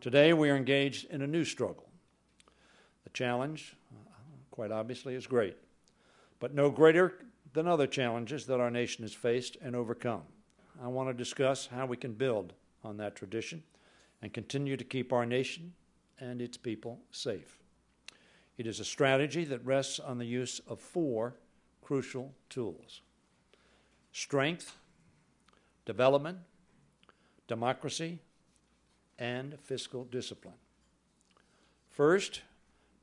Today, we are engaged in a new struggle. The challenge, uh, quite obviously, is great, but no greater than other challenges that our nation has faced and overcome. I want to discuss how we can build on that tradition and continue to keep our nation and its people safe. It is a strategy that rests on the use of four crucial tools strength, development, democracy, and fiscal discipline. First,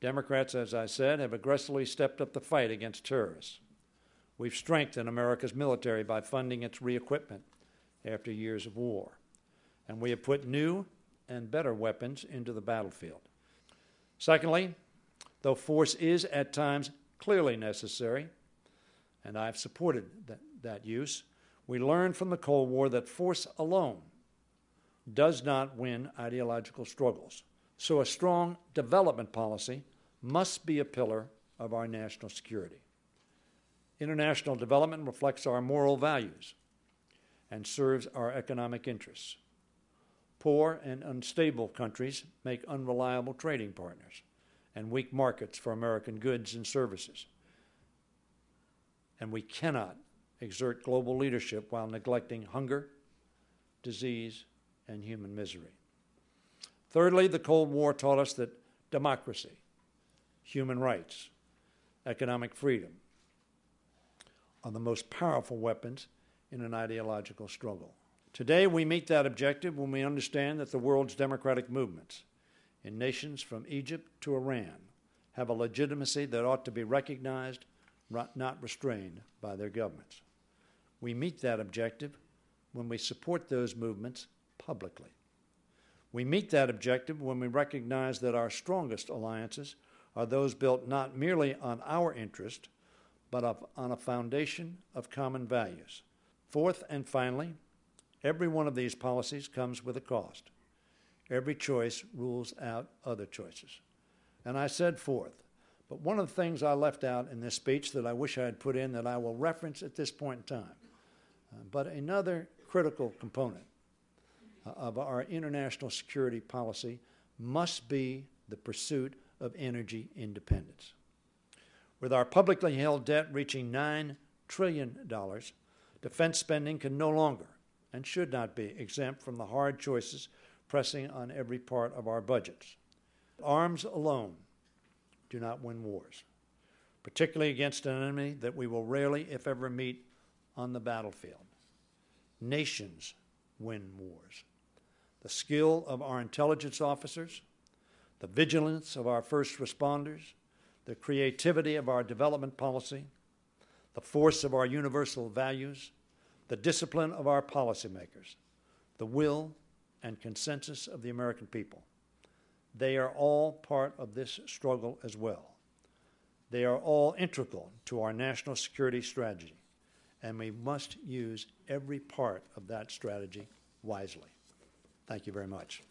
Democrats, as I said, have aggressively stepped up the fight against terrorists. We've strengthened America's military by funding its re equipment after years of war. And we have put new and better weapons into the battlefield. Secondly, though force is at times clearly necessary, and I've supported that, that use, we learned from the Cold War that force alone does not win ideological struggles. So a strong development policy must be a pillar of our national security. International development reflects our moral values and serves our economic interests. Poor and unstable countries make unreliable trading partners and weak markets for American goods and services. And we cannot exert global leadership while neglecting hunger, disease, and human misery. Thirdly, the Cold War taught us that democracy, human rights, economic freedom are the most powerful weapons in an ideological struggle. Today, we meet that objective when we understand that the world's democratic movements in nations from Egypt to Iran have a legitimacy that ought to be recognized, not restrained by their governments. We meet that objective when we support those movements publicly. We meet that objective when we recognize that our strongest alliances are those built not merely on our interest, but on a foundation of common values. Fourth and finally, every one of these policies comes with a cost. Every choice rules out other choices. And I said fourth, but one of the things I left out in this speech that I wish I had put in that I will reference at this point in time, uh, but another critical component Uh, of our international security policy must be the pursuit of energy independence. With our publicly held debt reaching $9 trillion, defense spending can no longer and should not be exempt from the hard choices pressing on every part of our budgets. Arms alone do not win wars, particularly against an enemy that we will rarely, if ever, meet on the battlefield. Nations win wars. The skill of our intelligence officers, the vigilance of our first responders, the creativity of our development policy, the force of our universal values, the discipline of our policymakers, the will and consensus of the American people. They are all part of this struggle as well. They are all integral to our national security strategy, and we must use every part of that strategy wisely. Thank you very much.